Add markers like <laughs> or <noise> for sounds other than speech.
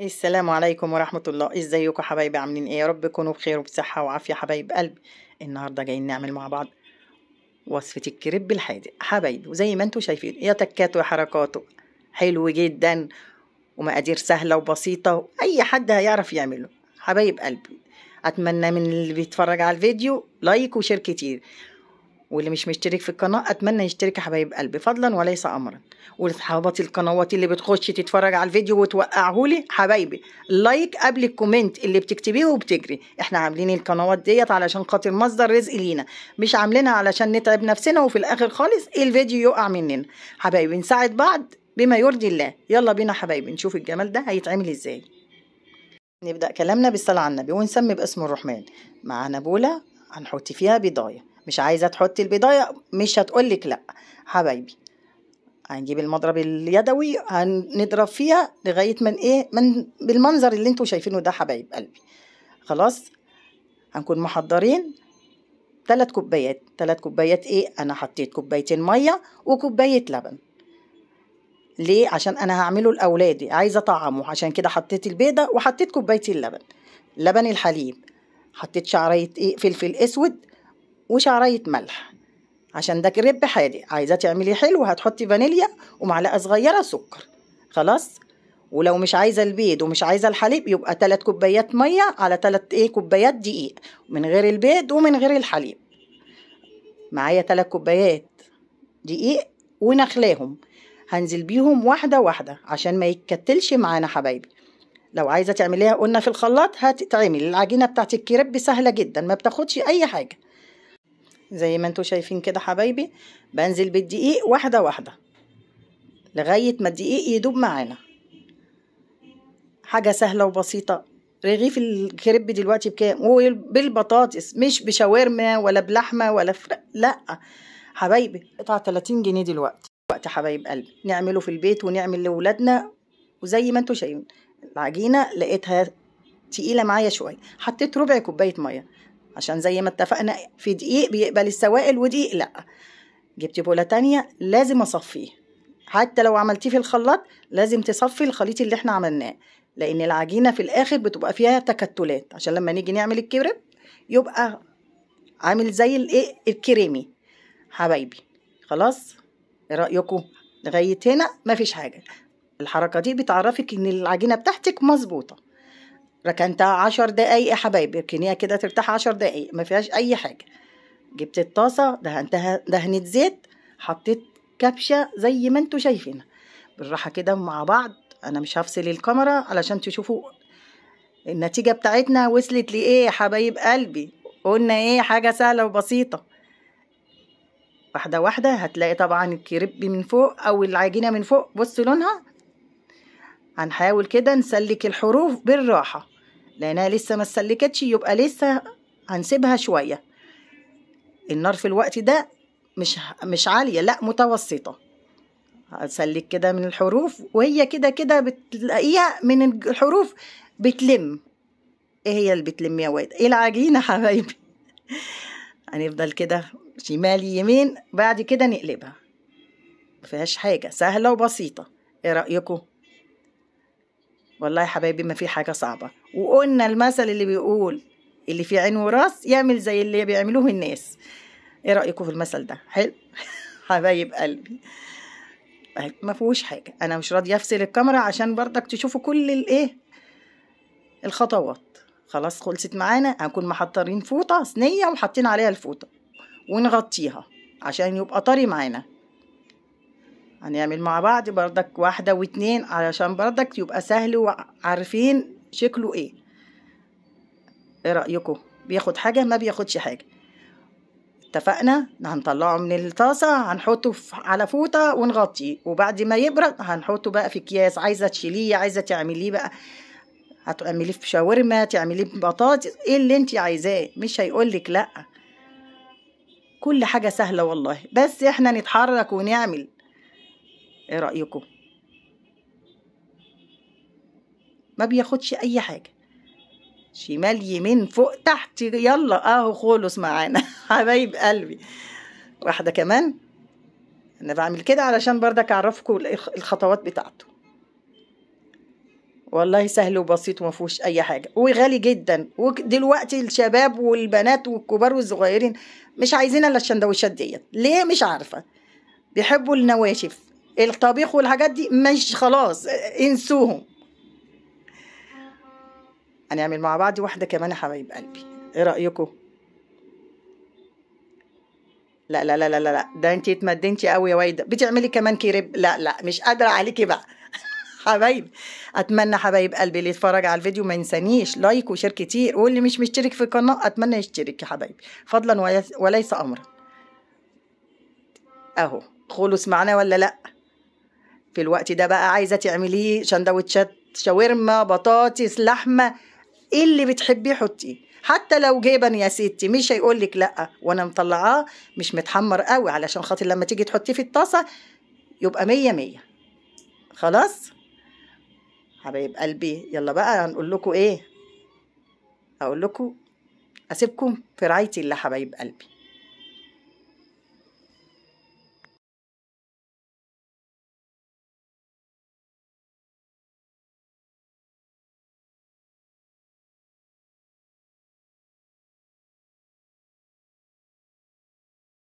السلام عليكم ورحمة الله. إزيكم حبايبي؟ عاملين إيه؟ يا رب تكونوا بخير وبصحة وعافية حبايب قلبي. النهاردة جايين نعمل مع بعض وصفة الكريب الحادق. حبايبي وزي ما أنتوا شايفين يا تكاته يا حركاته حلو جدا ومقادير سهلة وبسيطة أي حد هيعرف يعمله. حبايب قلبي أتمنى من اللي بيتفرج على الفيديو like و share كتير. واللي مش مشترك في القناة أتمنى يشترك يا حبايب قلبي فضلا وليس أمرا. وصحاباتي القنوات اللي بتخش تتفرج على الفيديو وتوقعهولي حبايبي like قبل ال comment اللي بتكتبيه وبتجري. إحنا عاملين القنوات ديت علشان خاطر مصدر رزق لينا مش عاملينها علشان نتعب نفسنا وفي الآخر خالص الفيديو يقع مننا. حبايبي نساعد بعض بما يرضي الله. يلا بينا حبايبي نشوف الجمال ده هيتعمل إزاي. نبدأ كلامنا بالصلاة على النبي ونسمي باسم الرحمن. معانا بولة هنحط فيها بضاية. مش عايزة تحطي البضاية مش هتقولك لأ. حبايبي هنجيب المضرب اليدوي هنضرب فيها لغاية من إيه؟ من بالمنظر اللي أنتوا شايفينه ده حبايب قلبي. خلاص؟ هنكون محضرين ثلاث كوبايات. ثلاث كوبايات إيه؟ أنا حطيت كوبايتين مية وكوباية لبن. ليه؟ عشان أنا هعمله لأولادي. عايزة اطعمه عشان كده حطيت البيضة وحطيت كوبايتين اللبن لبن الحليب. حطيت شعرية إيه؟ فلفل أسود. وشعريه ملح؟ عشان ده كريب حادق عايزاه تعملي حلو هتحطي فانيليا ومعلقة صغيرة سكر. خلاص؟ ولو مش عايزة البيض ومش عايزة الحليب يبقى تلات كوبايات مية على تلات إيه كوبايات دقيق. من غير البيض ومن غير الحليب. معايا تلات كوبايات دقيق ونخلاهم. هنزل بيهم واحدة واحدة عشان ما يتكتلش معانا حبايبي. لو عايزة تعمليها قلنا في الخلاط هتتعمل. العجينة بتاعت الكريب سهلة جدا ما بتاخدش أي حاجة. زي ما أنتوا شايفين كده حبايبي بنزل بالدقيق واحدة واحدة لغاية ما الدقيق يدوب معانا. حاجة سهلة وبسيطة. رغيف الكريب دلوقتي بكام؟ وبالبطاطس مش بشاورما ولا بلحمة ولا فرق لا. حبايبي قطعة 30 جنيه دلوقتي. وقت حبايب قلبي نعمله في البيت ونعمل لولادنا وزي ما أنتوا شايفين العجينة لقيتها تقيلة معايا شوية حطيت ربع كوباية مية. عشان زي ما اتفقنا في دقيق بيقبل السوائل ودقيق لا. جبت بولة تانية لازم أصفيه. حتى لو عملتيه في الخلاط لازم تصفي الخليط اللي إحنا عملناه لأن العجينة في الآخر بتبقى فيها تكتلات. عشان لما نيجي نعمل الكريب يبقى عامل زي الإيه؟ الكريمي. حبايبي خلاص؟ إيه رأيكم؟ لغاية هنا مفيش حاجة. الحركة دي بتعرفك إن العجينة بتاعتك مظبوطة. ركنتها عشر دقايق يا حبايبي اركنيها كده ترتاح عشر دقايق ما فيهاش أي حاجة. جبت الطاسة دهنتها دهنة زيت حطيت كبشة زي ما أنتوا شايفينها. بالراحة كده مع بعض أنا مش هفصل الكاميرا علشان تشوفوا النتيجة بتاعتنا وصلت لإيه يا حبايب قلبي. قلنا إيه حاجة سهلة وبسيطة. واحدة واحدة هتلاقي طبعا الكريب من فوق أو العجينة من فوق. بص لونها. هنحاول كده نسلك الحروف بالراحة. لأنها لسه ما اتسلكتش يبقى لسه هنسيبها شوية. النار في الوقت ده مش مش عالية لا متوسطة. هتسلك كده من الحروف وهي كده كده بتلاقيها من الحروف بتلم. إيه هي اللي بتلم يا واد؟ إيه العجينة حبايبي؟ <laughs> هنفضل كده شمال يمين بعد كده نقلبها. مفيهاش حاجة سهلة وبسيطة. إيه رايكم والله يا حبايبي ما في حاجة صعبة. وقلنا المثل اللي بيقول اللي في عين وراس يعمل زي اللي بيعملوه الناس. إيه رأيكم في المثل ده؟ حلو. <laughs> حبايب قلبي. ما فيهوش حاجة. أنا مش راضية أفصل الكاميرا عشان برضك تشوفوا كل الايه الخطوات. خلاص خلصت معانا. هنكون محضرين فوطة صينية وحاطين عليها الفوطة. ونغطيها عشان يبقى طري معانا. هنعمل مع بعض بردك واحدة واتنين علشان بردك يبقى سهل وعارفين شكله إيه. إيه رأيكم؟ بياخد حاجة؟ ما بياخدش حاجة. اتفقنا؟ هنطلعه من الطاسة هنحطه على فوطة ونغطيه. وبعد ما يبرد هنحطه بقى في أكياس. عايزة تشيليه؟ عايزة تعمليه بقى. هتعمليه في شاورما تعمليه ببطاطس إيه اللي أنت عايزاه. مش هيقولك لأ. كل حاجة سهلة والله. بس إحنا نتحرك ونعمل. إيه رأيكم؟ ما بياخدش أي حاجة. شمال يمين فوق تحت يلا أهو خلص معانا. <laughs> حبايب قلبي. واحدة كمان. أنا بعمل كده علشان برضك أعرفكم الخطوات بتاعته. والله سهل وبسيط وما فيهوش أي حاجة. وغالي جدا. ودلوقتي الشباب والبنات والكبار والصغيرين مش عايزين إلا الشندوتشات ديت. ليه؟ مش عارفة. بيحبوا النواشف. الطبيخ والحاجات دي مش خلاص انسوهم. هنعمل مع بعض واحدة كمان يا حبايب قلبي. إيه رأيكم؟ لا لا لا لا لا ده انتي اتمدنتي قوي يا وايدة. بتعملي كمان كريب؟ لا لا مش قادرة عليكي بقى. <laughs> حبايبي أتمنى حبايب قلبي اللي يتفرج على الفيديو ما ينسانيش like و share كتير واللي مش مشترك في القناة أتمنى يشترك يا حبايبي فضلا وليس امرا. أهو خلص معانا ولا لا؟ في الوقت ده بقى عايزة تعمليه سندوتشات شاورما بطاطس لحمة إيه اللي بتحبيه حطيه. حتى لو جبن يا ستي مش هيقول لك لأ. وأنا مطلعاه مش متحمر قوي علشان خاطر لما تيجي تحطيه في الطاسة يبقى مية مية. خلاص؟ حبايب قلبي يلا بقى هنقول لكم إيه؟ أقول لكم أسيبكم في رعاية الله حبايب قلبي.